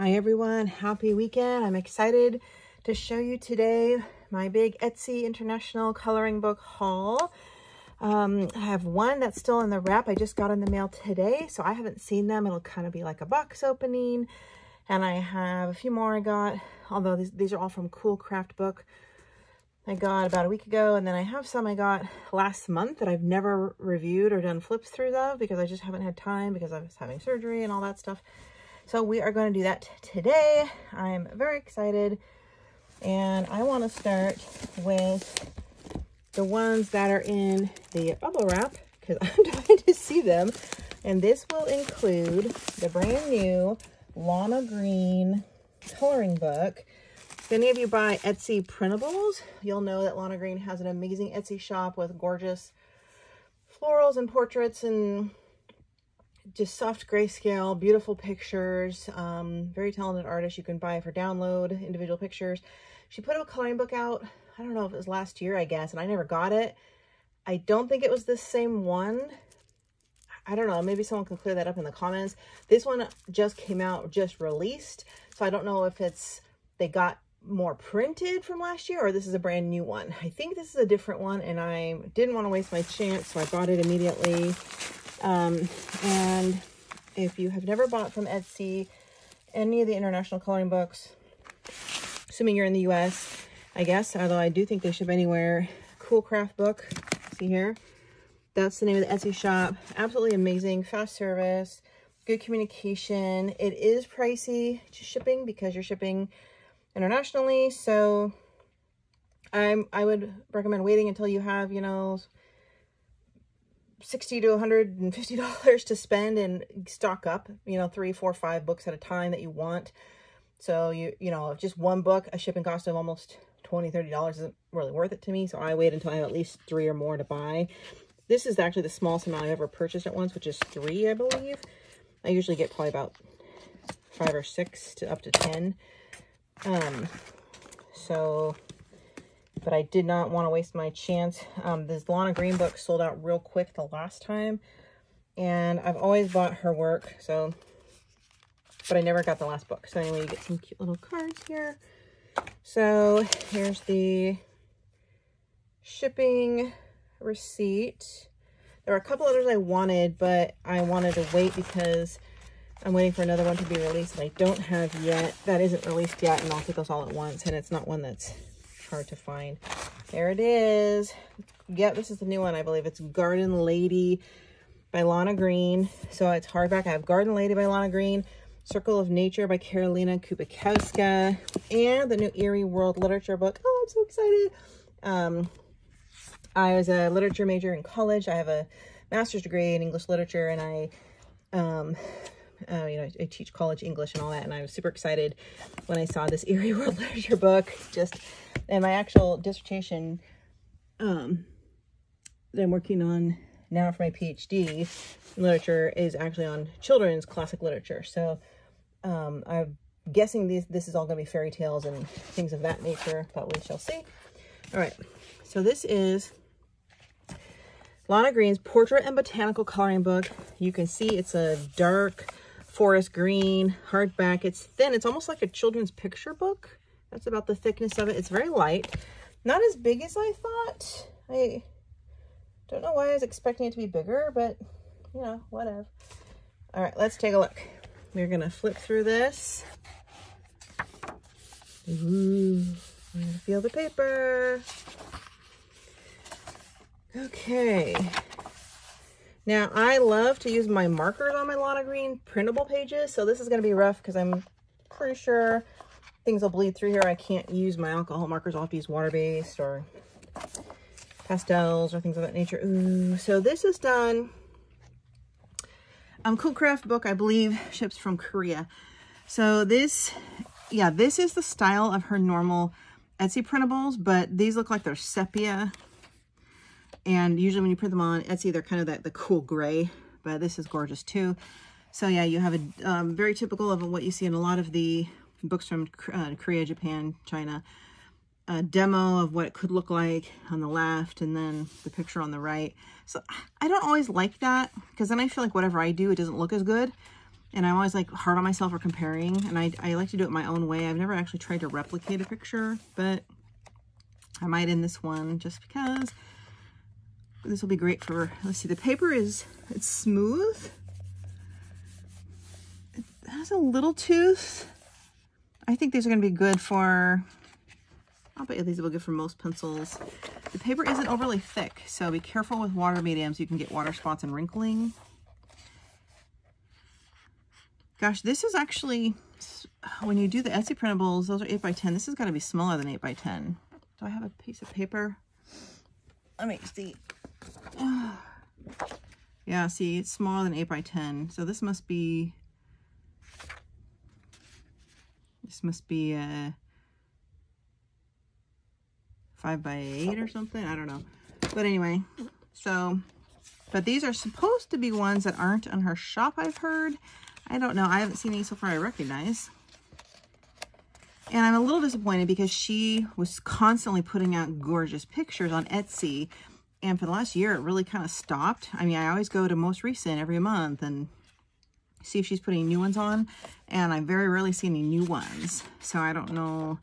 Hi everyone, happy weekend. I'm excited to show you today my big Etsy International Coloring Book haul. Um, I have one that's still in the wrap. I just got in the mail today, so I haven't seen them. It'll kind of be like a box opening. And I have a few more I got, although these, these are all from Cool Craft Book. I got about a week ago, and then I have some I got last month that I've never reviewed or done flips through though, because I just haven't had time because I was having surgery and all that stuff. So we are going to do that today. I'm very excited. And I want to start with the ones that are in the bubble wrap because I'm trying to see them. And this will include the brand new Lana Green coloring book. If any of you buy Etsy printables, you'll know that Lana Green has an amazing Etsy shop with gorgeous florals and portraits and just soft grayscale, beautiful pictures, um, very talented artist. You can buy for download individual pictures. She put a coloring book out, I don't know if it was last year, I guess, and I never got it. I don't think it was the same one. I don't know, maybe someone can clear that up in the comments. This one just came out, just released, so I don't know if it's, they got more printed from last year or this is a brand new one. I think this is a different one and I didn't want to waste my chance, so I bought it immediately. Um, and if you have never bought from Etsy any of the international coloring books, assuming you're in the US, I guess, although I do think they ship anywhere, Cool Craft Book, see here? That's the name of the Etsy shop. Absolutely amazing, fast service, good communication. It is pricey shipping because you're shipping internationally, so I'm I would recommend waiting until you have, you know, 60 to 150 dollars to spend and stock up you know three four five books at a time that you want. So you you know just one book a shipping cost of almost 20 30 dollars isn't really worth it to me. So i wait until i have at least three or more to buy. This is actually the smallest amount i've ever purchased at once which is three i believe. I usually get probably about five or six to up to ten. Um so but I did not want to waste my chance. Um, this Lana Green book sold out real quick the last time, and I've always bought her work, so, but I never got the last book. So anyway, you get some cute little cards here. So here's the shipping receipt. There were a couple others I wanted, but I wanted to wait because I'm waiting for another one to be released that I don't have yet. That isn't released yet, and I'll take those all at once, and it's not one that's hard to find. There it is. Yeah, this is the new one, I believe. It's Garden Lady by Lana Green. So it's hardback. I have Garden Lady by Lana Green, Circle of Nature by Karolina Kubikowska, and the new Eriy World Literature book. Oh, I'm so excited. Um, I was a literature major in college. I have a master's degree in English literature, and I um, uh, you know, I teach college English and all that, and I was super excited when I saw this Eriy World Literature book. Just, and my actual dissertation um, that I'm working on now for my PhD in literature is actually on children's classic literature. So um, I'm guessing this, this is all going to be fairy tales and things of that nature, but we shall see. All right, so this is Lana Green's Portrait and Botanical Coloring Book. You can see it's a dark forest green, hardback. It's thin. It's almost like a children's picture book. That's about the thickness of it. It's very light. Not as big as I thought. I don't know why I was expecting it to be bigger, but, you know, whatever. All right, let's take a look. We're going to flip through this. Ooh, I'm going to feel the paper. Okay. Now, I love to use my markers on my Lana Green printable pages, so this is going to be rough because I'm pretty sure things will bleed through here. I can't use my alcohol markers. I'll have to use water-based or pastels or things of that nature. Ooh, so this is done. Um, Cool Craft book, I believe, ships from Korea. So this, yeah, this is the style of her normal Etsy printables, but these look like they're sepia and usually when you print them on Etsy, they're kind of that the cool gray, but this is gorgeous too. So yeah, you have a um, very typical of what you see in a lot of the books from uh, Korea, Japan, China. A demo of what it could look like on the left and then the picture on the right. So I don't always like that because then I feel like whatever I do, it doesn't look as good. And I'm always like hard on myself for comparing. And I, I like to do it my own way. I've never actually tried to replicate a picture, but I might in this one just because this will be great for, let's see, the paper is, it's smooth. It has a little tooth. I think these are going to be good for, I'll bet you these will be good for most pencils. The paper isn't overly thick, so be careful with water mediums. You can get water spots and wrinkling. Gosh, this is actually, when you do the Etsy printables, those are 8 by 10 This has got to be smaller than 8 by 10 Do I have a piece of paper? Let me see. yeah, see, it's smaller than 8 by 10 So this must be, this must be a 5 by 8 or something. I don't know. But anyway, so, but these are supposed to be ones that aren't on her shop, I've heard. I don't know. I haven't seen any so far I recognize. And I'm a little disappointed because she was constantly putting out gorgeous pictures on Etsy. And for the last year, it really kind of stopped. I mean, I always go to most recent every month and see if she's putting new ones on. And I very rarely see any new ones. So I don't know.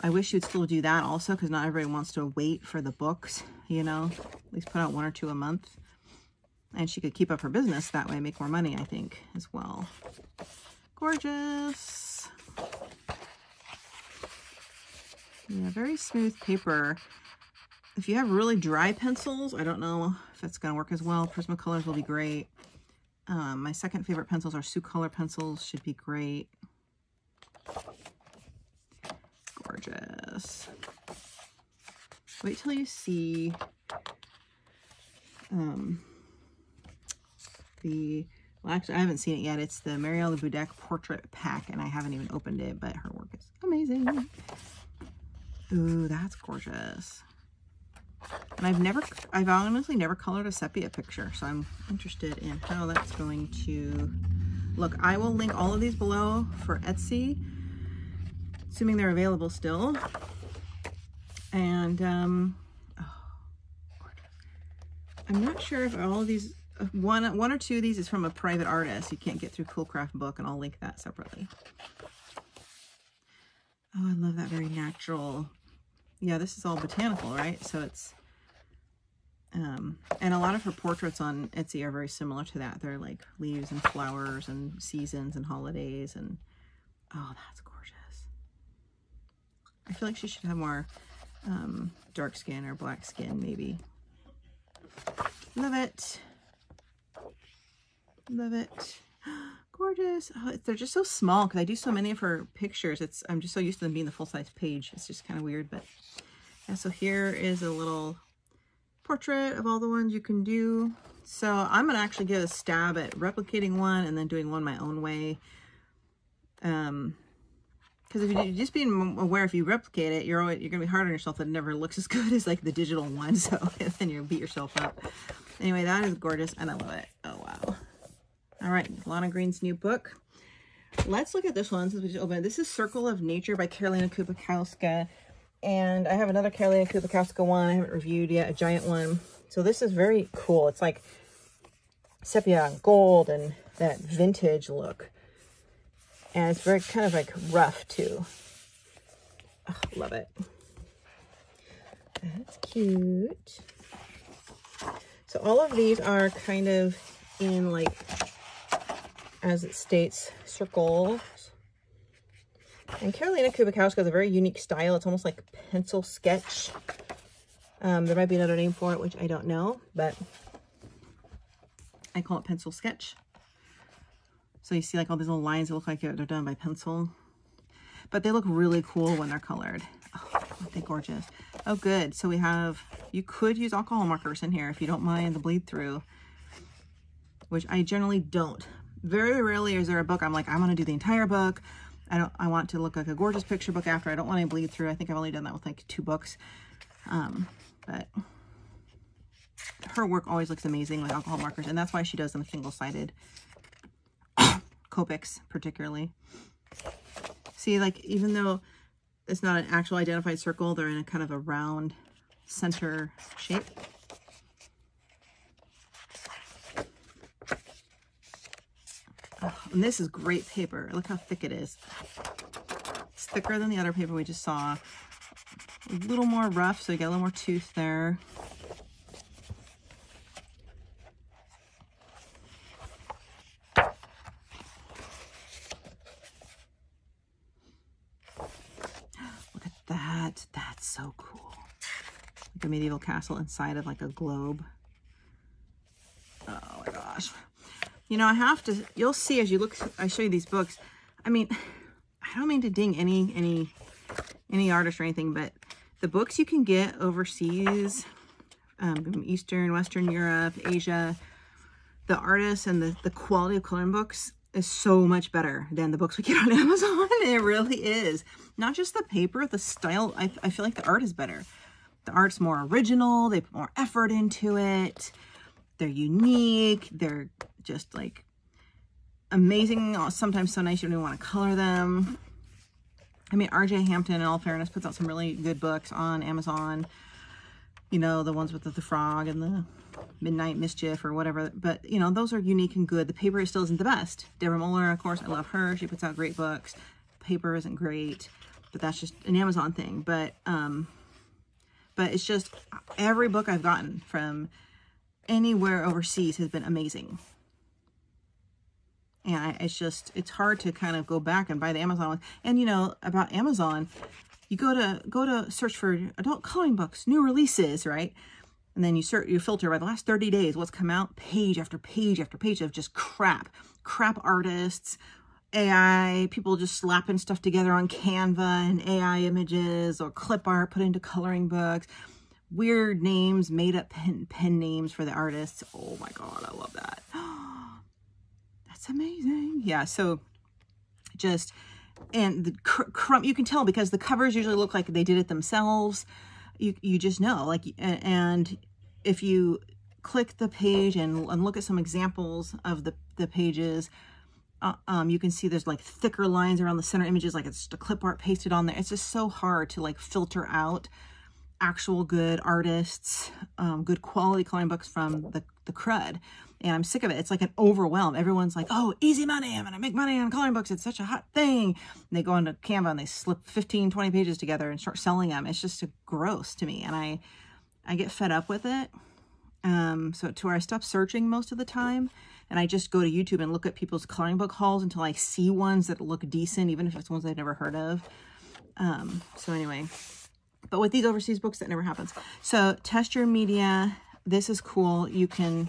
I wish you'd still do that also because not everybody wants to wait for the books, you know. At least put out one or two a month. And she could keep up her business that way, make more money, I think, as well. Gorgeous. Yeah, very smooth paper. If you have really dry pencils, I don't know if that's going to work as well. Prismacolors will be great. Um, my second favorite pencils are Sioux Color pencils. Should be great. Gorgeous. Wait till you see um, the, well, actually, I haven't seen it yet. It's the Marielle Budek Portrait Pack, and I haven't even opened it, but her work is amazing. Ooh, that's gorgeous. And I've never, I've honestly never colored a sepia picture, so I'm interested in how that's going to look. I will link all of these below for Etsy, assuming they're available still. And, um, oh, I'm not sure if all of these one, one or two of these is from a private artist. You can't get through Coolcraft book, and I'll link that separately. Oh, I love that very natural. Yeah, this is all botanical, right? So it's, um, and a lot of her portraits on Etsy are very similar to that. They're like leaves and flowers and seasons and holidays and, oh, that's gorgeous. I feel like she should have more um, dark skin or black skin, maybe. Love it. Love it. Gorgeous. Oh, they're just so small because I do so many of her pictures. It's I'm just so used to them being the full-size page. It's just kind of weird, but yeah, so here is a little portrait of all the ones you can do. So I'm going to actually get a stab at replicating one and then doing one my own way. Um, because if you just being aware if you replicate it, you're always, you're gonna be hard on yourself that it never looks as good as like the digital one. So then you beat yourself up. Anyway, that is gorgeous and I love it. Oh wow. All right, Lana Green's new book. Let's look at this one since we just opened it. This is Circle of Nature by Karolina Kubikowska. And I have another Karolina Kubikowska one I haven't reviewed yet, a giant one. So this is very cool. It's like sepia gold and that vintage look. And it's very kind of like rough too. Oh, love it. That's cute. So all of these are kind of in like as it states, circles. And Karolina Kubikowska has a very unique style. It's almost like pencil sketch. Um, there might be another name for it, which I don't know, but I call it pencil sketch. So you see like all these little lines that look like they're done by pencil. But they look really cool when they're colored. Oh, aren't they gorgeous? Oh, good. So we have, you could use alcohol markers in here if you don't mind the bleed through, which I generally don't. Very rarely is there a book I'm like, I want to do the entire book. I don't, I want to look like a gorgeous picture book after. I don't want to bleed through. I think I've only done that with like two books. Um, but her work always looks amazing with alcohol markers. And that's why she does them single-sided. Copics, particularly. See, like, even though it's not an actual identified circle, they're in a kind of a round center shape. Oh, and this is great paper. Look how thick it is. It's thicker than the other paper we just saw. A little more rough, so you get a little more tooth there. Look at that. That's so cool. Like a medieval castle inside of like a globe. Oh my gosh. You know, I have to, you'll see as you look, I show you these books. I mean, I don't mean to ding any, any, any artist or anything, but the books you can get overseas, um, Eastern, Western Europe, Asia, the artists and the, the quality of coloring books is so much better than the books we get on Amazon. it really is. Not just the paper, the style. I, I feel like the art is better. The art's more original. They put more effort into it. They're unique. They're just like amazing. Sometimes so nice you don't even want to color them. I mean, RJ Hampson, in all fairness, puts out some really good books on Amazon. You know, the ones with the, the frog and the Midnight Mischief or whatever. But, you know, those are unique and good. The paper still isn't the best. Deborah Muller, of course, I love her. She puts out great books. Paper isn't great, but that's just an Amazon thing. But, um, but it's just every book I've gotten from anywhere overseas has been amazing. And it's just, it's hard to kind of go back and buy the Amazon one. And you know, about Amazon, you go to, go to search for adult coloring books, new releases, right? And then you search, you filter by the last 30 days, what's come out, page after page after page of just crap, crap artists, AI, people just slapping stuff together on Canva and AI images or clip art put into coloring books weird names, made up pen, pen names for the artists. Oh my God, I love that. Oh That's amazing. Yeah, so just, and the crumb, you can tell because the covers usually look like they did it themselves. You, you just know, like, and if you click the page and, and look at some examples of the, the pages, uh, um, you can see there's like thicker lines around the center images, like it's just a clip art pasted on there. It's just so hard to like filter out actual good artists, um, good quality coloring books from the, the crud. And I'm sick of it. It's like an overwhelm. Everyone's like, oh, easy money. I'm going to make money on coloring books. It's such a hot thing. And they go into Canva and they slip 15, 20 pages together and start selling them. It's just a gross to me. And I, I get fed up with it. Um, so to where I stop searching most of the time and I just go to YouTube and look at people's coloring book hauls until I see ones that look decent, even if it's ones I've never heard of. Um, so anyway, but with these overseas books, that never happens. So test your media. This is cool. You can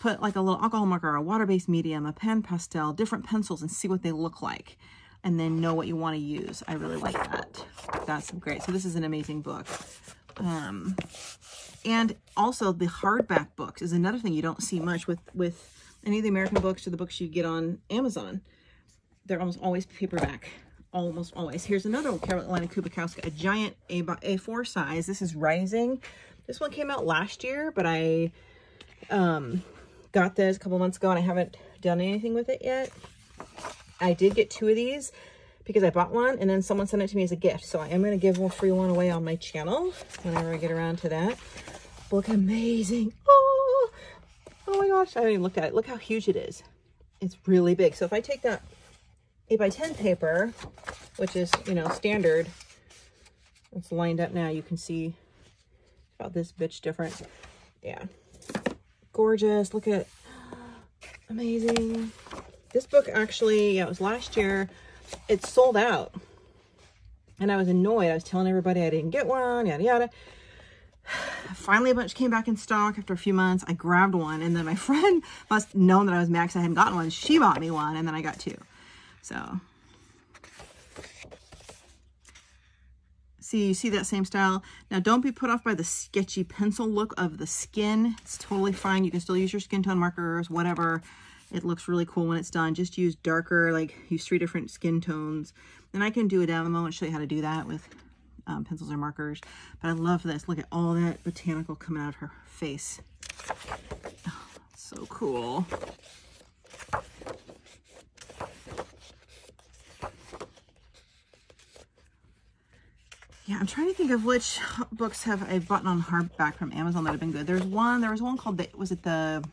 put like a little alcohol marker, a water-based medium, a pen pastel, different pencils and see what they look like and then know what you want to use. I really like that. That's great. So this is an amazing book. Um, and also the hardback books is another thing you don't see much with, with any of the American books or the books you get on Amazon. They're almost always paperback almost always. Here's another one, Karolina Kubikowska, a giant A A4 size. This is Rising. This one came out last year, but I um, got this a couple months ago and I haven't done anything with it yet. I did get two of these because I bought one and then someone sent it to me as a gift. So I am going to give a free one away on my channel whenever I get around to that. Look amazing. Oh, oh my gosh. I haven't even looked at it. Look how huge it is. It's really big. So if I take that 8 by 10 paper, which is, you know, standard. It's lined up now. You can see about this bitch different. Yeah. Gorgeous. Look at amazing. This book actually, yeah, it was last year. It sold out. And I was annoyed. I was telling everybody I didn't get one, yada, yada. Finally, a bunch came back in stock after a few months. I grabbed one, and then my friend must known that I was because I hadn't gotten one. She bought me one, and then I got two. So, see, you see that same style. Now, don't be put off by the sketchy pencil look of the skin. It's totally fine. You can still use your skin tone markers, whatever. It looks really cool when it's done. Just use darker, like use three different skin tones. And I can do a demo and show you how to do that with um, pencils or markers. But I love this. Look at all that botanical coming out of her face. Oh, so cool. Yeah, I'm trying to think of which books have I bought on hardback from Amazon that have been good. There's one, there was one called, the, was it the,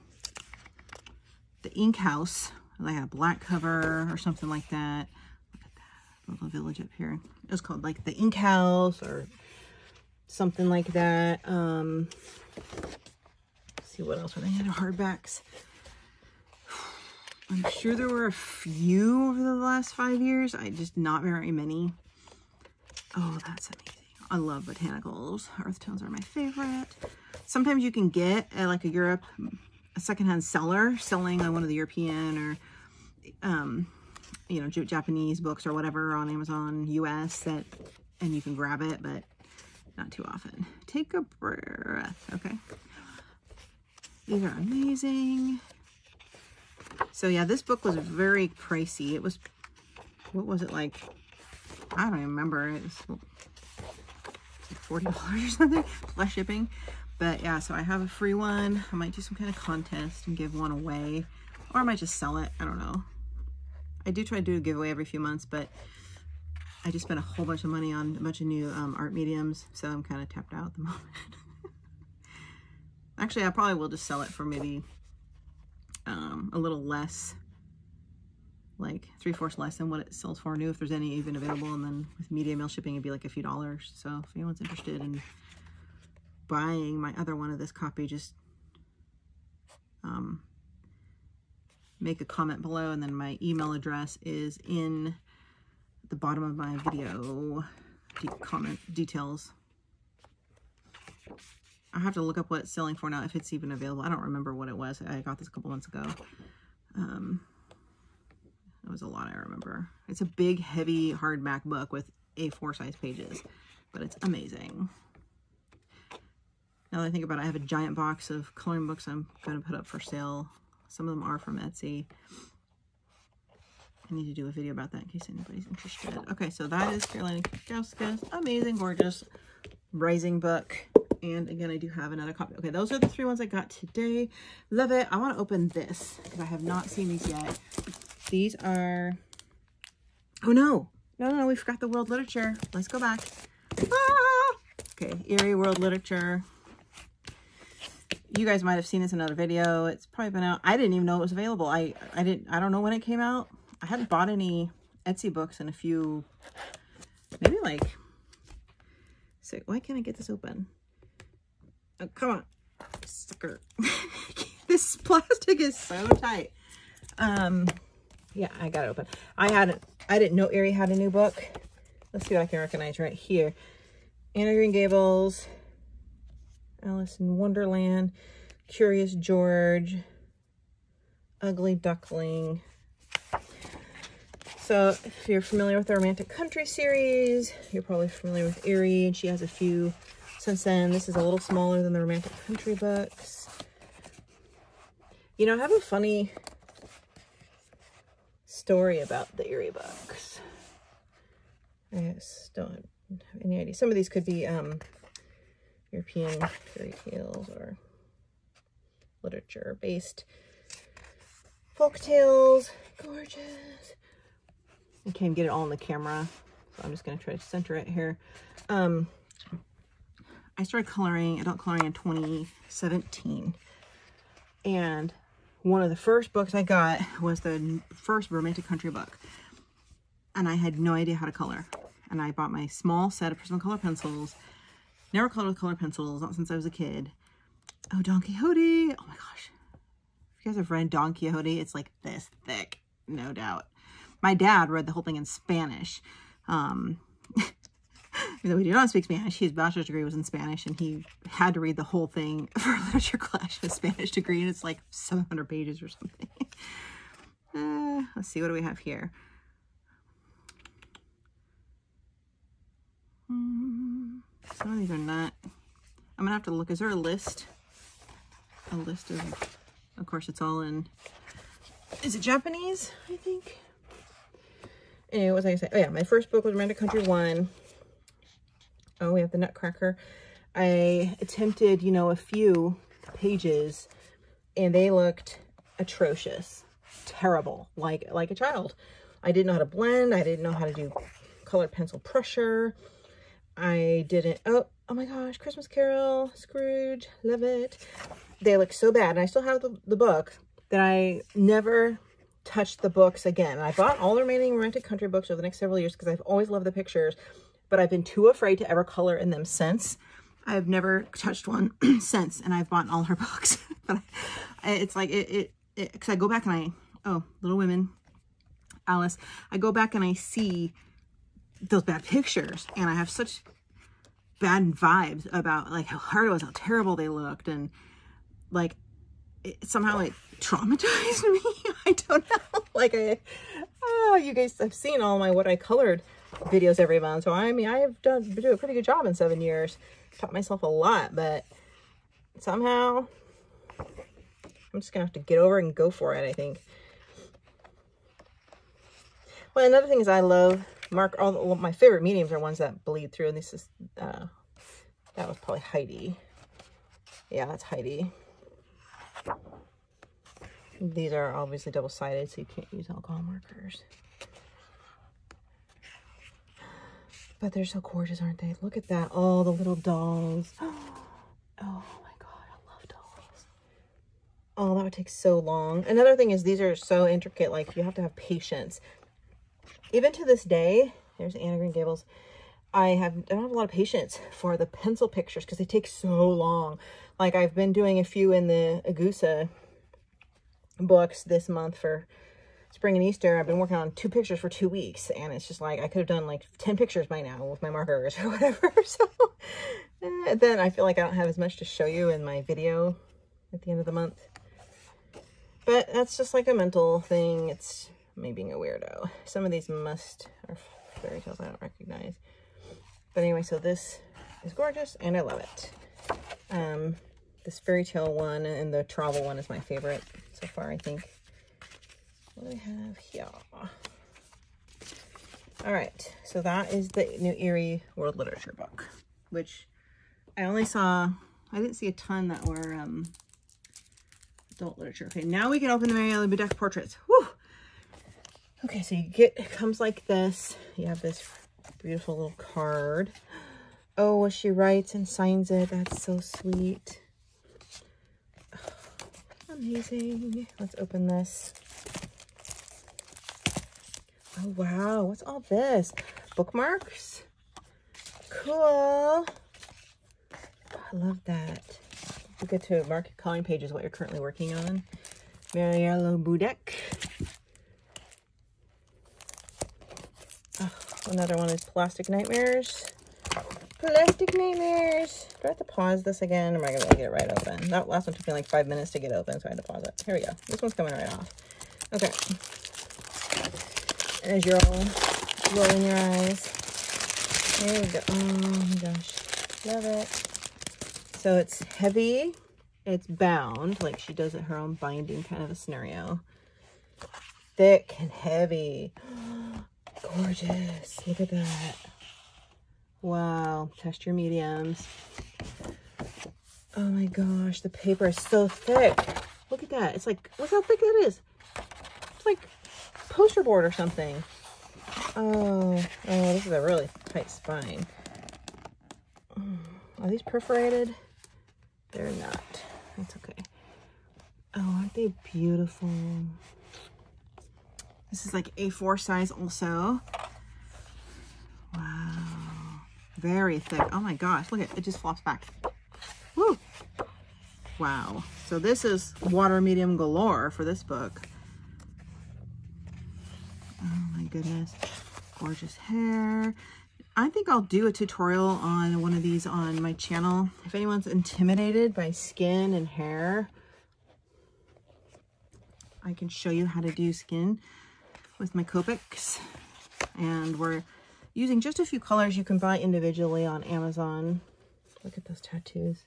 the Ink House? like a black cover or something like that. Look at that little village up here. It was called like the Ink House or something like that. Um, see what else were they had hardbacks. I'm sure there were a few over the last five years. I just not very many. Oh, that's amazing. I love botanicals. Earth tones are my favorite. Sometimes you can get like a Europe, a secondhand seller selling on one of the European or, um, you know, Japanese books or whatever on Amazon US that, and you can grab it, but not too often. Take a breath. Okay. These are amazing. So yeah, this book was very pricey. It was, what was it like? I don't even remember. It was $40 or something plus shipping. But yeah, so I have a free one. I might do some kind of contest and give one away. Or I might just sell it. I don't know. I do try to do a giveaway every few months, but I just spent a whole bunch of money on a bunch of new um, art mediums. So I'm kind of tapped out at the moment. Actually, I probably will just sell it for maybe um, a little less like three-fourths less than what it sells for. New if there's any even available and then with media mail shipping it'd be like a few dollars. So if anyone's interested in buying my other one of this copy just um, make a comment below and then my email address is in the bottom of my video. De comment details. I have to look up what it's selling for now if it's even available. I don't remember what it was. I got this a couple months ago. Um, it was a lot, I remember. It's a big, heavy hardback book with A4 size pages, but it's amazing. Now that I think about it, I have a giant box of coloring books I'm going to put up for sale. Some of them are from Etsy. I need to do a video about that in case anybody's interested. Okay, so that is Karolina Kubikowska's amazing, gorgeous Rising book. And again, I do have another copy. Okay, those are the three ones I got today. Love it. I want to open this because I have not seen these yet. These are, oh no, no, no, we forgot the world literature. Let's go back. Ah! Okay, Eriy World Literature. You guys might have seen this in another video. It's probably been out. I didn't even know it was available. I, I didn't, I don't know when it came out. I hadn't bought any Etsy books in a few, maybe like, so why can't I get this open? Oh, come on, sucker. this plastic is so tight. Um, yeah, I got it open. I hadn't, I didn't know Eriy had a new book. Let's see what I can recognize right here. Anna Green Gables, Alice in Wonderland, Curious George, Ugly Duckling. So if you're familiar with the Romantic Country series, you're probably familiar with Eriy, and she has a few since then. This is a little smaller than the Romantic Country books. You know, I have a funny story about the Eriy books. I don't have any idea. Some of these could be um, European fairy tales or literature based folk tales. Gorgeous. I can't get it all in the camera, so I'm just going to try to center it here. Um, I started coloring, adult coloring in 2017. And one of the first books I got was the first romantic country book. And I had no idea how to color. And I bought my small set of Prismacolor pencils. Never colored with color pencils, not since I was a kid. Oh, Don Quixote. Oh my gosh. If you guys have read Don Quixote, it's like this thick, no doubt. My dad read the whole thing in Spanish. Um, though he did not speak Spanish, his bachelor's degree was in Spanish, and he had to read the whole thing for literature class, a Spanish degree, and it's like 700 pages or something. uh, let's see, what do we have here? Hmm, some of these are not. I'm gonna have to look. Is there a list? A list of, of course, it's all in. Is it Japanese? I think. Anyway, what was I gonna say? Oh yeah, my first book was Romantic Country One. Oh, we have the Nutcracker. I attempted, you know, a few pages and they looked atrocious, terrible, like, like a child. I didn't know how to blend. I didn't know how to do colored pencil pressure. I didn't, oh, oh my gosh, Christmas Carol, Scrooge, love it. They look so bad. And I still have the, the book that I never touched the books again. And I bought all the remaining Romantic Country books over the next several years because I've always loved the pictures, but I've been too afraid to ever color in them since. I've never touched one since, and I've bought all her books. but it's like, it, it, because I go back and I, oh, Little Women, Alice, I go back and I see those bad pictures, and I have such bad vibes about like how hard it was, how terrible they looked, and like it, somehow it traumatized me. I don't know. Like I, oh, you guys have seen all my what I colored videos every month. So I mean, I have done do a pretty good job in seven years. Taught myself a lot, but somehow I'm just gonna have to get over and go for it. I think. Well, another thing is I love mark all the, my favorite mediums are ones that bleed through, and this is uh, that was probably Heidi. Yeah, that's Heidi. These are obviously double-sided, so you can't use alcohol markers. But they're so gorgeous, aren't they? Look at that. Oh, the little dolls. Oh my god, I love dolls. Oh, that would take so long. Another thing is these are so intricate, like you have to have patience. Even to this day, there's Anna Green Gables. I have I don't have a lot of patience for the pencil pictures because they take so long. Like I've been doing a few in the Agusa books this month for spring and Easter. I've been working on two pictures for two weeks and it's just like I could have done like 10 pictures by now with my markers or whatever. So eh, then I feel like I don't have as much to show you in my video at the end of the month. But that's just like a mental thing. It's me being a weirdo. Some of these must are fairy tales I don't recognize. But anyway, so this is gorgeous and I love it. Um, this fairy tale one and the travel one is my favorite so far, I think. What do we have here? All right, so that is the New Eriy World Literature book, which I only saw, I didn't see a ton that were um, adult literature. Okay, now we can open the Mary Ellen Budek portraits. Whew! Okay, so you get, it comes like this. You have this beautiful little card. Oh, well, she writes and signs it. That's so sweet. amazing. Let's open this. Oh, wow. What's all this? Bookmarks? Cool. Oh, I love that. You get to mark your calling pages what you're currently working on. Mariella Budek. Oh, another one is Plastic Nightmares. Plastic Nightmares. Do I have to pause this again? Or am I going to get it right open? That last one took me like five minutes to get open, so I had to pause it. Here we go. This one's coming right off. Okay. As you're all rolling your eyes. There we go. Oh my gosh. Love it. So it's heavy. It's bound. Like she does it her own binding kind of a scenario. Thick and heavy. Gorgeous. Look at that. Wow. Test your mediums. Oh my gosh. The paper is so thick. Look at that. It's like, look how thick that is. It's like poster board or something. Oh, oh, this is a really tight spine. Are these perforated? They're not. That's okay. Oh, aren't they beautiful? This is like A4 size also. Wow. Very thick. Oh my gosh. Look at it. It just flops back. Woo. Wow. So this is water medium galore for this book. Oh my goodness. Gorgeous hair. I think I'll do a tutorial on one of these on my channel. If anyone's intimidated by skin and hair, I can show you how to do skin with my Copics. And we're using just a few colors you can buy individually on Amazon. Look at those tattoos.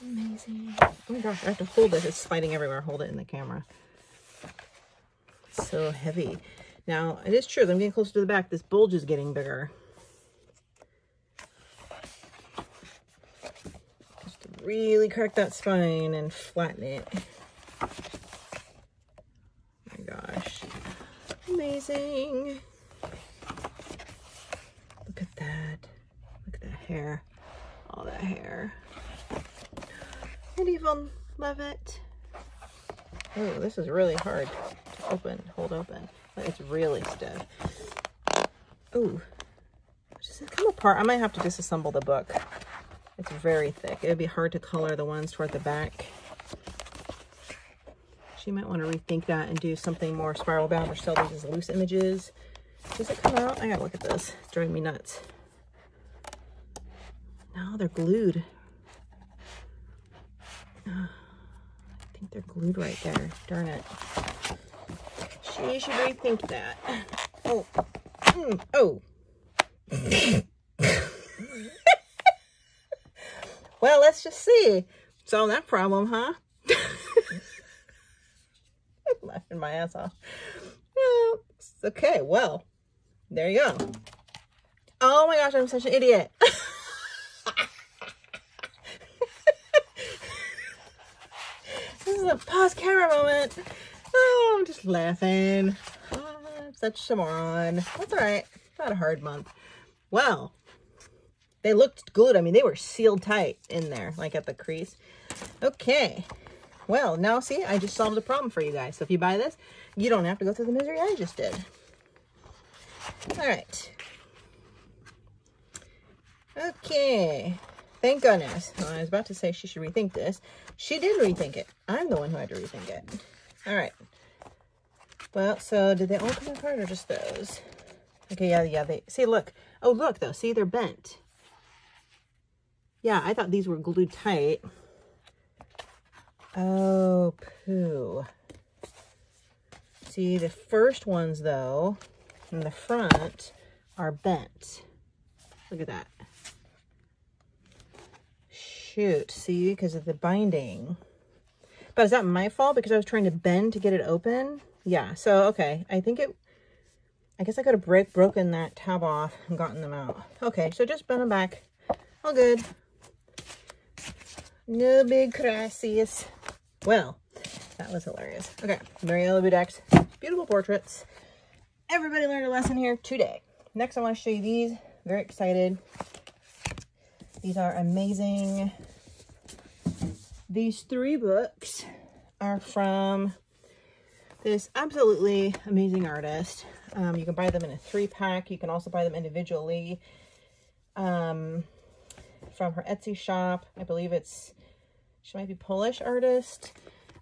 Amazing. Oh my gosh, I have to hold it. It's sliding everywhere. Hold it in the camera. So heavy. Now, it is true I'm getting closer to the back. This bulge is getting bigger. Just really crack that spine and flatten it. Oh my gosh, amazing. Look at that. Look at that hair. All that hair. Even love it. Oh, this is really hard open, hold open. It's really stiff. Oh, does it come apart? I might have to disassemble the book. It's very thick. It would be hard to color the ones toward the back. She might want to rethink that and do something more spiral bound or sell these as loose images. Does it come out? I gotta look at this. It's driving me nuts. No, they're glued. I think they're glued right there. Darn it. She should rethink that. Oh. Mm. Oh. well, let's just see. Solve that problem, huh? laughing my ass off. okay, well, there you go. Oh my gosh, I'm such an idiot. this is a pause camera moment. Oh, I'm just laughing. I'm such a moron. That's all right. Not a hard month. Well, they looked glued. I mean, they were sealed tight in there, like at the crease. Okay. Well, now see, I just solved a problem for you guys. So if you buy this, you don't have to go through the misery I just did. All right. Okay. Thank goodness. Well, I was about to say she should rethink this. She did rethink it. I'm the one who had to rethink it. All right. Well, so did they all come apart or just those? Okay, yeah, yeah. They see, look. Oh, look though. See, they're bent. Yeah, I thought these were glued tight. Oh, poo. See, the first ones, though, in the front are bent. Look at that. Shoot, see, because of the binding. But is that my fault because I was trying to bend to get it open? Yeah, so, okay. I think it, I guess I could have break, broken that tab off and gotten them out. Okay, so just bend them back. All good. No big crisis. Well, that was hilarious. Okay, Mariella Budek's beautiful portraits. Everybody learned a lesson here today. Next, I want to show you these. Very excited. These are amazing. These three books are from this absolutely amazing artist. Um, you can buy them in a three pack. You can also buy them individually um, from her Etsy shop. I believe it's she might be Polish artist.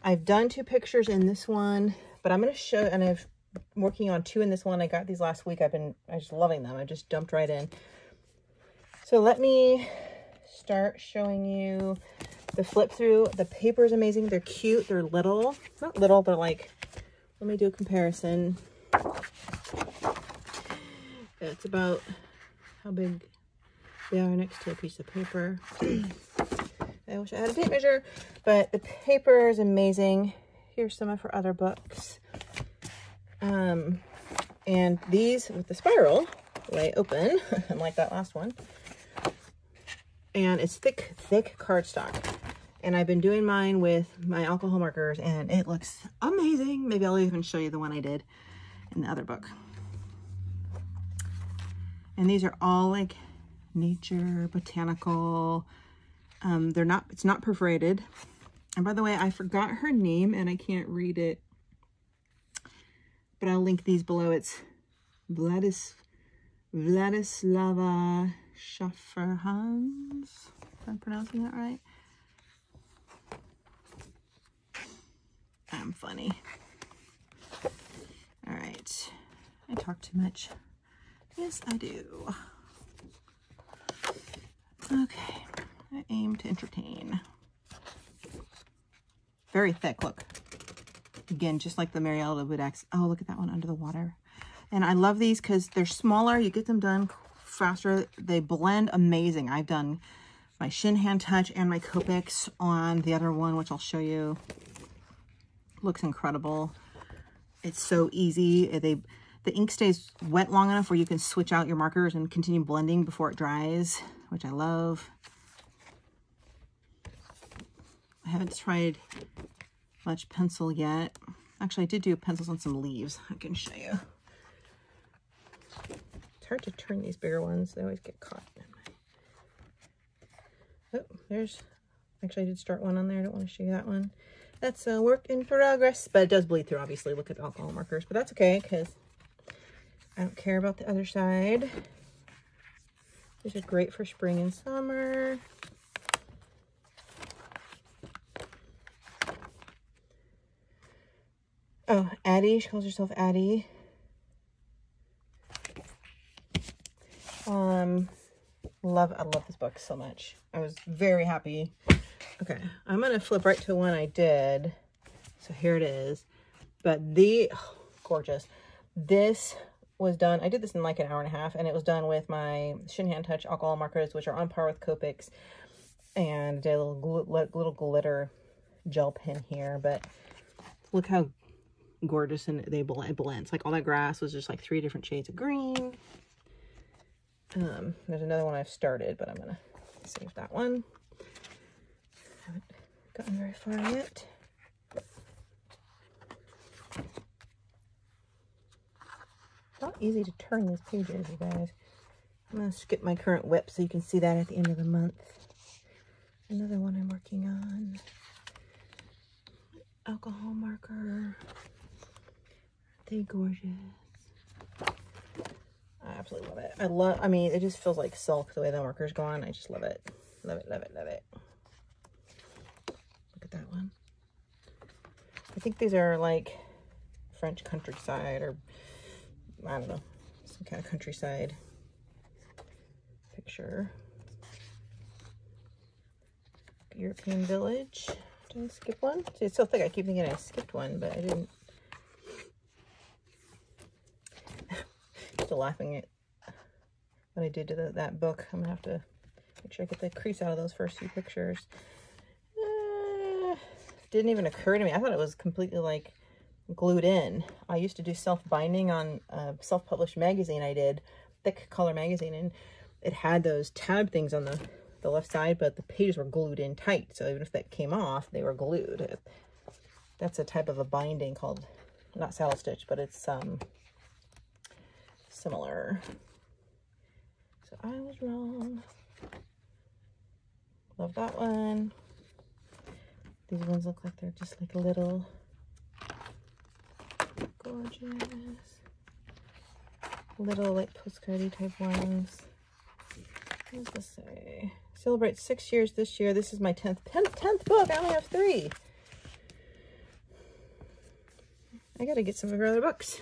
I've done two pictures in this one, but I'm going to show, and I've working on two in this one. I got these last week. I've been, I just loving them. I just dumped right in. So let me start showing you the flip through. The paper is amazing. They're cute. They're little. Not little, but like, let me do a comparison. It's about how big they are next to a piece of paper. I wish I had a tape measure, but the paper is amazing. Here's some of her other books. Um, and these with the spiral lay open, unlike that last one. And it's thick, thick cardstock. And I've been doing mine with my alcohol markers and it looks amazing. Maybe I'll even show you the one I did in the other book. And these are all like nature, botanical, um, they're not, it's not perforated. And by the way, I forgot her name and I can't read it. But I'll link these below. It's Vladis, Vladislava Schafferhans. If I'm pronouncing that right. I'm funny. All right. I talk too much. Yes, I do. Okay. I aim to entertain. Very thick, look. Again, just like the Mariella Budek's. Oh, look at that one under the water. And I love these because they're smaller. You get them done faster. They blend amazing. I've done my Shinhan Touch and my Copics on the other one, which I'll show you. Looks incredible. It's so easy. Uh, they The ink stays wet long enough where you can switch out your markers and continue blending before it dries, which I love. I haven't tried much pencil yet. Actually, I did do pencils on some leaves. I can show you. It's hard to turn these bigger ones. They always get caught. Oh, there's, actually I did start one on there. I don't want to show you that one. That's a work in progress, but it does bleed through, obviously. Look at the alcohol markers, but that's okay because I don't care about the other side. These are great for spring and summer. Oh, Addie. She calls herself Addie. Um, love, I love this book so much. I was very happy. Okay, I'm going to flip right to one I did. So here it is. But the, oh, gorgeous. This was done, I did this in like an hour and a half, and it was done with my Shinhan Touch alcohol markers, which are on par with Copics, and did a little, little glitter gel pen here, but look how gorgeous and they blend, blends. Like all that grass was just like three different shades of green. Um, there's another one I've started, but I'm going to save that one. Haven't gotten very far yet. not easy to turn these pages, you guys. I'm going to skip my current whip so you can see that at the end of the month. Another one I'm working on. Alcohol marker. Are they gorgeous? I absolutely love it. I love, I mean, it just feels like silk the way the marker's gone. I just love it. Love it, love it, love it. That one. I think these are like French countryside or I don't know, some kind of countryside picture. European village. Did I skip one? See, I still think I keep thinking I skipped one, but I didn't. still laughing at what I did to the, that book. I'm gonna have to make sure I get the crease out of those first few pictures. Didn't even occur to me. I thought it was completely like glued in. I used to do self-binding on a self-published magazine I did, thick color magazine, and it had those tab things on the, the left side, but the pages were glued in tight. So even if that came off, they were glued. That's a type of a binding called, not saddle stitch, but it's um similar. So I was wrong. Love that one. These ones look like they're just like little gorgeous. Little like postcardy type ones. What does this say? Celebrate six years this year. This is my 10th, 10th, 10th book. I only have three. I got to get some of her other books.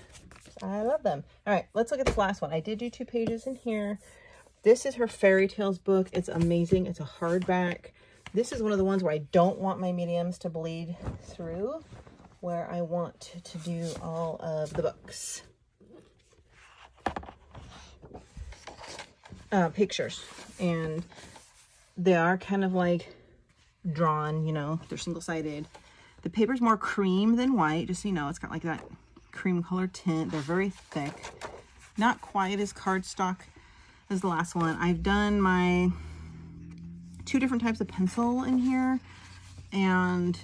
I love them. All right, let's look at this last one. I did do two pages in here. This is her fairy tales book. It's amazing. It's a hardback. This is one of the ones where I don't want my mediums to bleed through where I want to do all of the books. Uh, pictures and they are kind of like drawn, you know, they're single-sided. The paper's more cream than white, just so you know, it's got like that cream color tint. They're very thick, not quite as cardstock as the last one. I've done my two different types of pencil in here and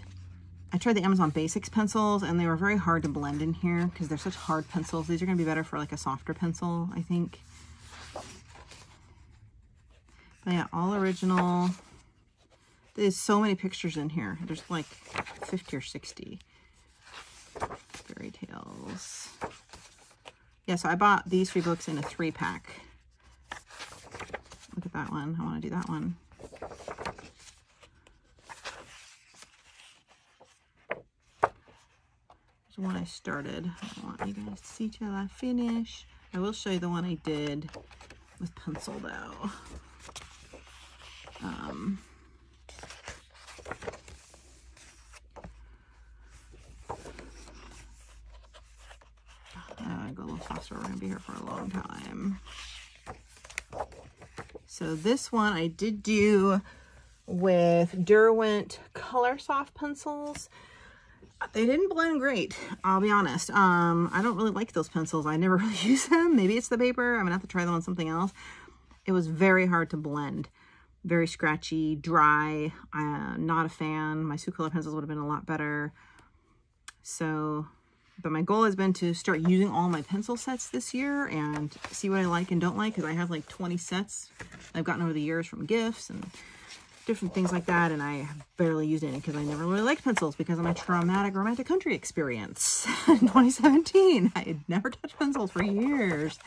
I tried the Amazon Basics pencils and they were very hard to blend in here because they're such hard pencils. These are going to be better for like a softer pencil, I think. But yeah, all original. There's so many pictures in here. There's like 50 or 60 fairy tales. Yeah, so I bought these three books in a three pack. Look at that one. I want to do that one. The one I started. I want you guys to see till I finish. I will show you the one I did with pencil though. Um, I go a little faster. We're going to be here for a long time. So this one I did do with Derwent Color Soft pencils they didn't blend great, I'll be honest. Um, I don't really like those pencils. I never really use them. Maybe it's the paper. I'm going to have to try them on something else. It was very hard to blend. Very scratchy, dry. Uh, not a fan. My Soucolor pencils would have been a lot better. So, but my goal has been to start using all my pencil sets this year and see what I like and don't like because I have like 20 sets I've gotten over the years from gifts and different things like that. And I barely used any because I never really liked pencils because of my traumatic romantic country experience in 2017. I had never touched pencils for years.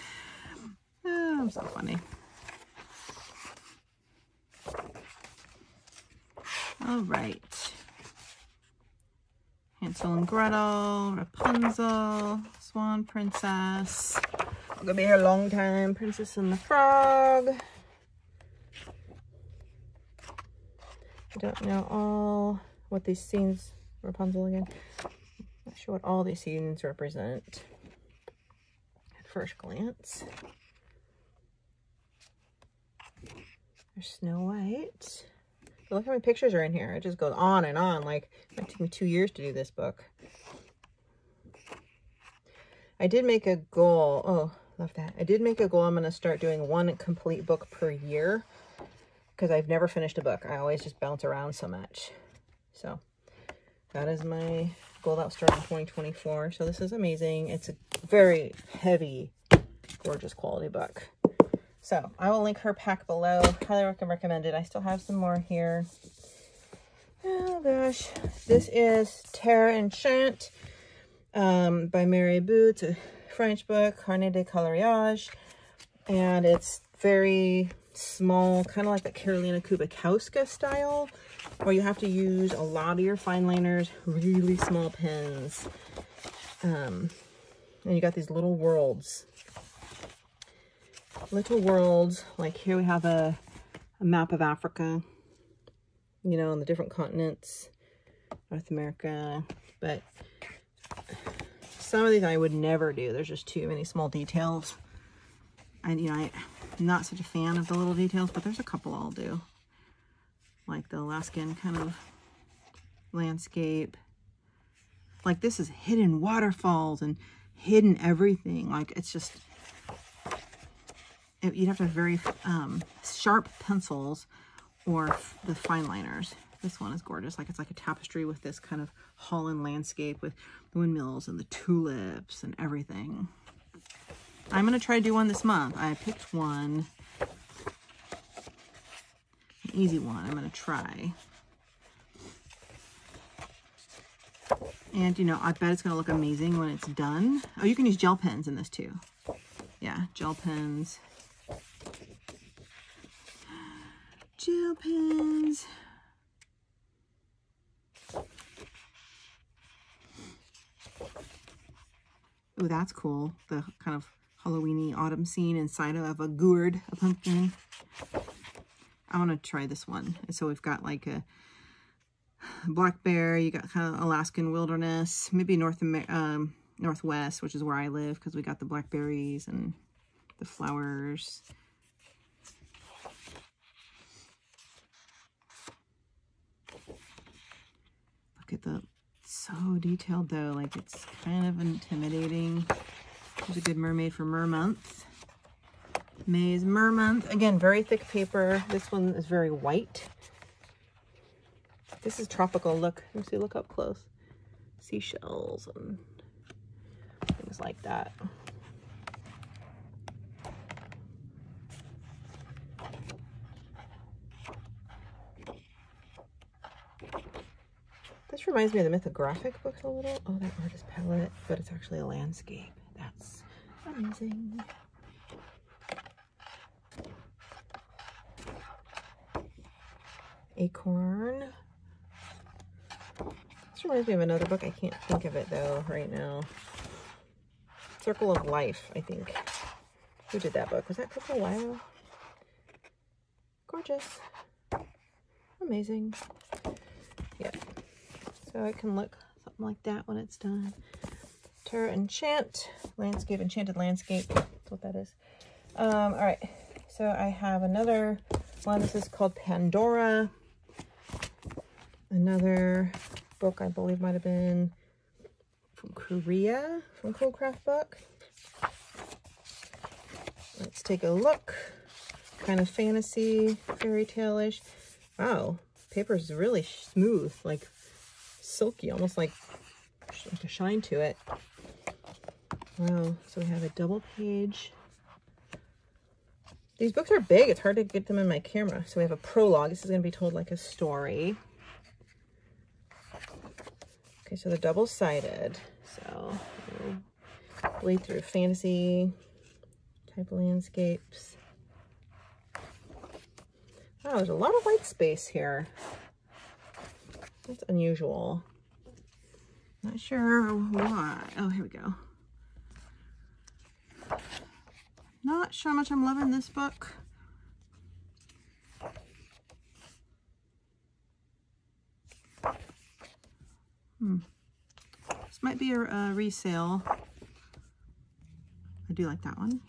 Oh, I'm so funny. All right. Hansel and Gretel, Rapunzel, Swan Princess. I'm gonna be here a long time. Princess and the Frog. I don't know all what these scenes, Rapunzel again. Not sure what all these scenes represent at first glance. There's Snow White. Look how many pictures are in here. It just goes on and on. Like, it took me two years to do this book. I did make a goal. Oh, love that. I did make a goal. I'm going to start doing one complete book per year because I've never finished a book. I always just bounce around so much. So that is my that will start in 2024. So this is amazing. It's a very heavy, gorgeous quality book. So I will link her pack below. Highly recommend it. I still have some more here. Oh gosh. This is Terre Enchant um, by Mary Boo. It's a French book, Carnet de Coloriage. And it's very small, kind of like the Karolina Kubikowska style, where you have to use a lot of your fine liners, really small pens. Um, and you got these little worlds little worlds. Like here we have a, a map of Africa, you know, on the different continents, North America. But some of these I would never do. There's just too many small details. And, you know, I, not such a fan of the little details, but there's a couple I'll do. Like the Alaskan kind of landscape. Like this is hidden waterfalls and hidden everything. Like it's just you'd have to have very um, sharp pencils or the fine liners. This one is gorgeous. Like it's like a tapestry with this kind of Holland landscape with the windmills and the tulips and everything. I'm going to try to do one this month. I picked one, an easy one. I'm going to try. And, you know, I bet it's going to look amazing when it's done. Oh, you can use gel pens in this too. Yeah, gel pens. gel pens. Oh, that's cool. The kind of Halloweeny autumn scene inside of a gourd, a pumpkin. I want to try this one. So we've got like a black bear. You got kind of Alaskan wilderness, maybe North um, Northwest, which is where I live because we got the blackberries and the flowers. Look at the, so detailed though, like it's kind of intimidating. There's a good mermaid for Mer Month. May's Mer Month. Again, very thick paper. This one is very white. This is tropical. Look, let me see, look up close. Seashells and things like that. This reminds me of the mythographic books a little. Oh, that artist palette, but it's actually a landscape. Amazing. Acorn. This reminds me of another book. I can't think of it though right now. Circle of Life, I think. Who did that book? Was that Cocowyo? Gorgeous. Amazing. Yeah. So it can look something like that when it's done. Terre Enchant, Landscape, Enchanted Landscape. That's what that is. Um, all right, so I have another one. This is called Pandora. Another book I believe might have been from Korea, from Cool Craft Book. Let's take a look. Kind of fantasy, fairy tale-ish. Wow, paper is really smooth, like silky, almost like, like a shine to it. Wow, so we have a double page These books are big. It's hard to get them in my camera. So we have a prologue. This is going to be told like a story. Okay, so they're double-sided. So blade through fantasy type landscapes. Oh, there's a lot of white space here. That's unusual. Not sure why. Oh, here we go. Not sure how much I'm loving this book. Hmm. This might be a, a resale. I do like that one.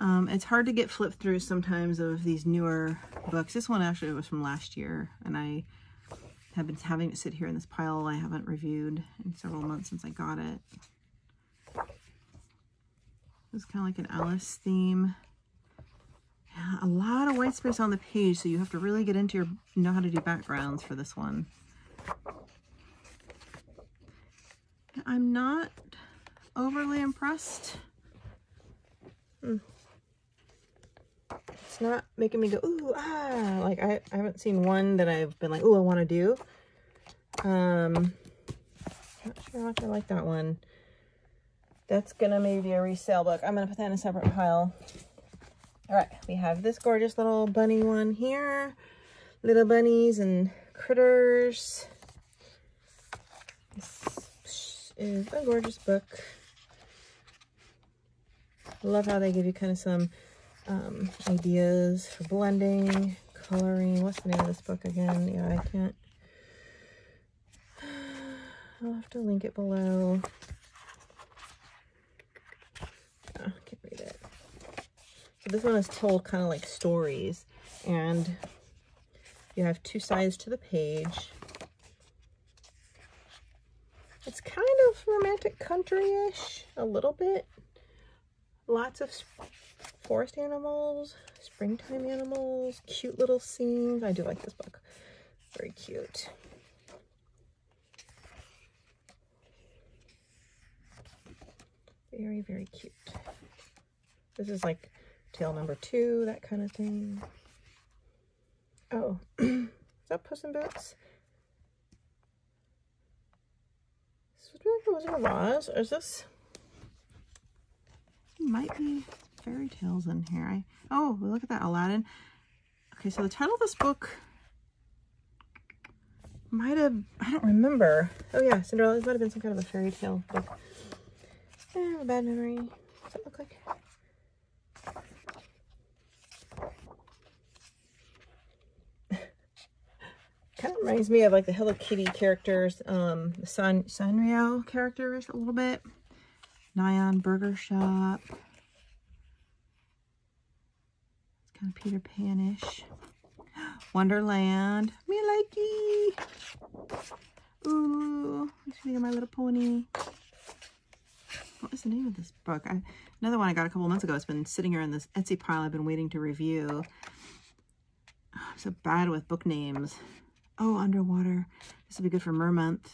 Um, it's hard to get flipped through sometimes of these newer books. This one actually was from last year, and I have been having it sit here in this pile I haven't reviewed in several months since I got it. It's kind of like an Alice theme. Yeah, a lot of white space on the page, so you have to really get into your, know how to do backgrounds for this one. I'm not overly impressed. It's not making me go, ooh, ah. Like, I, I haven't seen one that I've been like, ooh, I want to do. Um, not sure how much I like that one. That's going to maybe be a resale book. I'm going to put that in a separate pile. All right, we have this gorgeous little bunny one here. Little bunnies and critters. This is a gorgeous book. Love how they give you kind of some um, ideas for blending, coloring. What's the name of this book again? Yeah, I can't. I'll have to link it below. So this one is told kind of like stories and you have two sides to the page. It's kind of romantic country-ish, a little bit. Lots of forest animals, springtime animals, cute little scenes. I do like this book. Very cute. Very, very cute. This is like tail number two, that kind of thing. Oh, is that Puss in Boots? This be like the Wizard of Oz, is this? Might be fairy tales in here. I Oh, look at that, Aladdin. Okay, so the title of this book might have, I don't remember. Oh yeah, Cinderella, might have been some kind of a fairy tale book. Eh, a bad memory. What's it look like? Kind of reminds me of like the Hello Kitty characters, um, the San Sanrio characters a little bit. Nyan Burger Shop. It's kind of Peter Panish. Wonderland. Me likey. Ooh, makes me my little pony. What is the name of this book? I, another one I got a couple months ago. It's been sitting here in this Etsy pile I've been waiting to review. I'm so bad with book names. Oh, underwater. This will be good for Mer Month.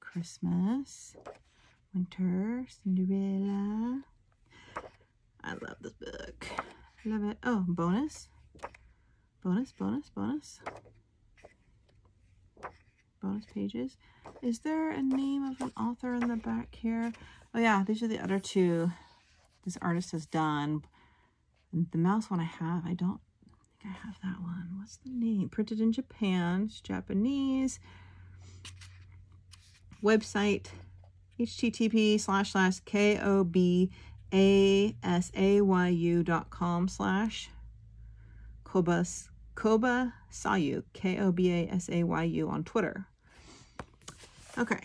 Christmas. Winter. Cinderella. I love this book. Love it. Oh, bonus. Bonus, bonus, bonus. Bonus pages. Is there a name of an author in the back here? Oh yeah, these are the other two this artist has done. The mouse one I have, I don't I have that one. What's the name? Printed in Japan. It's Japanese. Website http slash slash k-o-b-a-s-a-y-u dot com slash kobas koba sayu k-o-b-a-s-a-y-u on twitter okay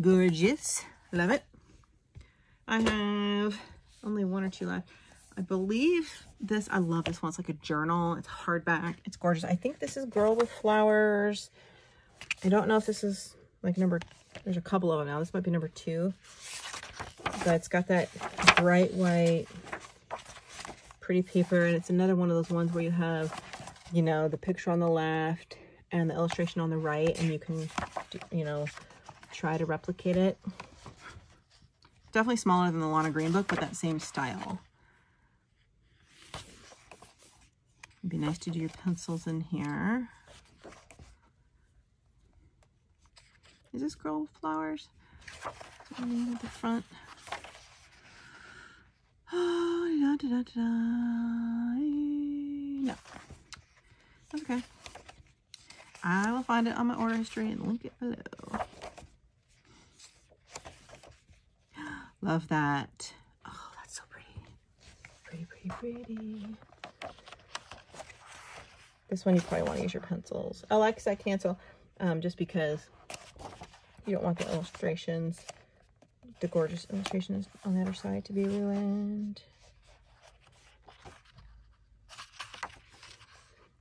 gorgeous love it i have only one or two left I believe this, I love this one. It's like a journal. It's hardback. It's gorgeous. I think this is Girl with Flowers. I don't know if this is like number, there's a couple of them now. This might be number two. But it's got that bright white, pretty paper. And it's another one of those ones where you have, you know, the picture on the left and the illustration on the right. And you can, you know, try to replicate it. Definitely smaller than the Lana Green book, but that same style. Nice to do your pencils in here. Is this girl with flowers? At the front. Oh, da, da, da, no. Okay. I will find it on my order history and link it below. Love that. Oh, that's so pretty. Pretty, pretty, pretty. This one you probably want to use your pencils. I like that cancel um, just because you don't want the illustrations, the gorgeous illustrations on the other side to be ruined.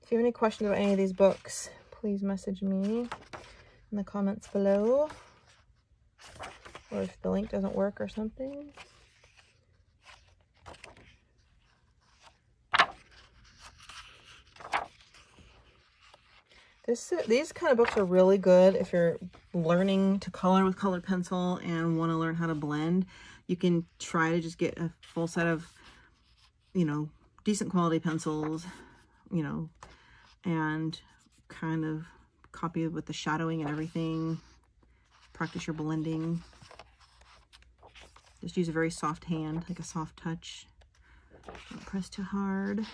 If you have any questions about any of these books, please message me in the comments below. Or if the link doesn't work or something. This, uh, these kind of books are really good if you're learning to color with colored pencil and want to learn how to blend. You can try to just get a full set of, you know, decent quality pencils, you know, and kind of copy it with the shadowing and everything. Practice your blending. Just use a very soft hand, like a soft touch. Don't press too hard.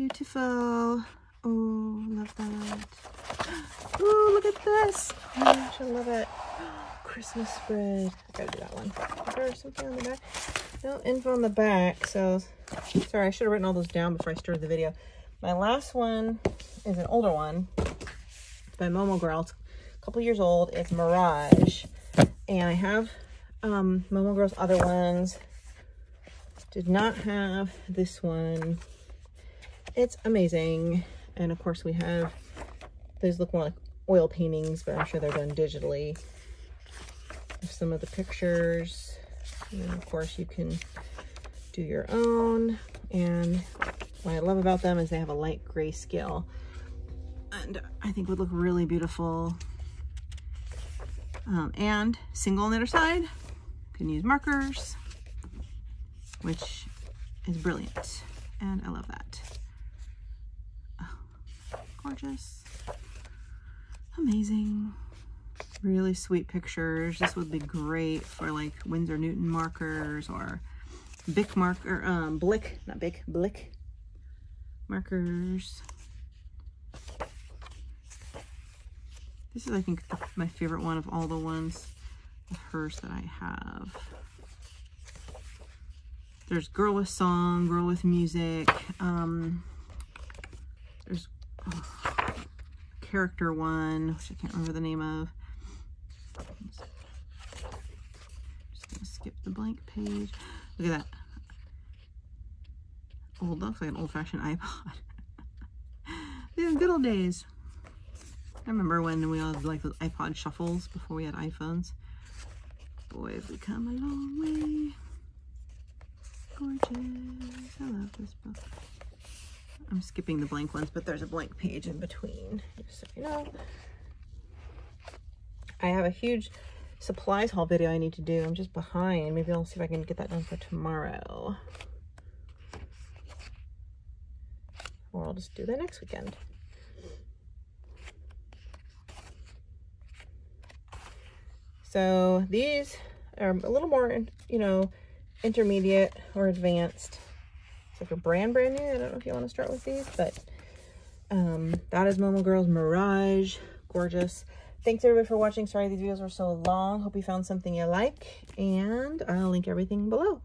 Beautiful. Oh, love that. Oh, look at this. Oh gosh, I love it. Christmas spread. I gotta do that one. Something on the back? No info on the back, so sorry, I should have written all those down before I started the video. My last one is an older one. By Momo Girl. It's a couple years old. It's Mirage. And I have um, Momo Girl's other ones. Did not have this one. It's amazing. And of course we have, these look more like oil paintings, but I'm sure they're done digitally. Some of the pictures. And of course you can do your own. And what I love about them is they have a light gray scale. And I think would look really beautiful. Um, and single on the other side. You can use markers, which is brilliant. And I love that gorgeous. Amazing. Really sweet pictures. This would be great for like Winsor Newton markers or Bic marker, um, Blick, not Bic, Blick markers. This is, I think, my favorite one of all the ones of hers that I have. There's Girl with Song, Girl with Music. Um, there's character one, which I can't remember the name of. Just gonna skip the blank page. Look at that. Old, looks like an old-fashioned iPod. yeah, good old days. I remember when we all like those iPod shuffles before we had iPhones. Boy, have we come a long way. Gorgeous. I love this book. I'm skipping the blank ones, but there's a blank page in between, just so you know. I have a huge supplies haul video I need to do. I'm just behind. Maybe I'll see if I can get that done for tomorrow. Or I'll just do that next weekend. So these are a little more, you know, intermediate or advanced like a brand brand new. I don't know if you want to start with these, but um, that is Momo Girls Mirage. Gorgeous. Thanks everybody for watching. Sorry these videos were so long. Hope you found something you like. And I'll link everything below.